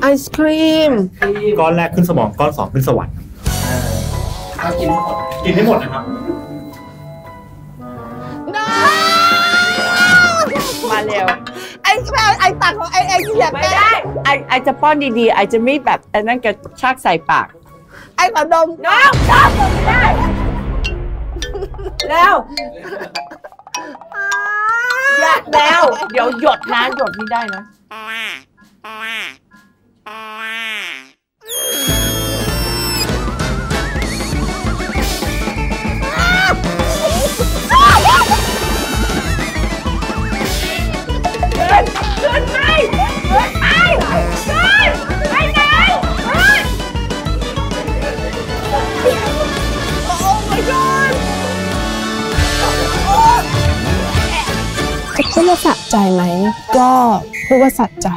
ไอศครีม ก้อนแรกขึ้นสมองก้อนสองขึ้นสวรรค์ถ้ากินหมดกินให้หมดนะครับมาเร็วไอ้แม่ไอ้ตักของไอ้ไอ้ที่อยากไม่ได้ ไอไอจะป้อนดีๆ ไอจะไม่แบบอันนั้นกระชากใส่ปาก ไอ้ขอดมน้องน้องไม่ได้ แล้วอยากแล้ว เดี๋ยวหยดนะหยดไม่ได้นะ ว่าสะใจไหมก็พูดว่าสะใจ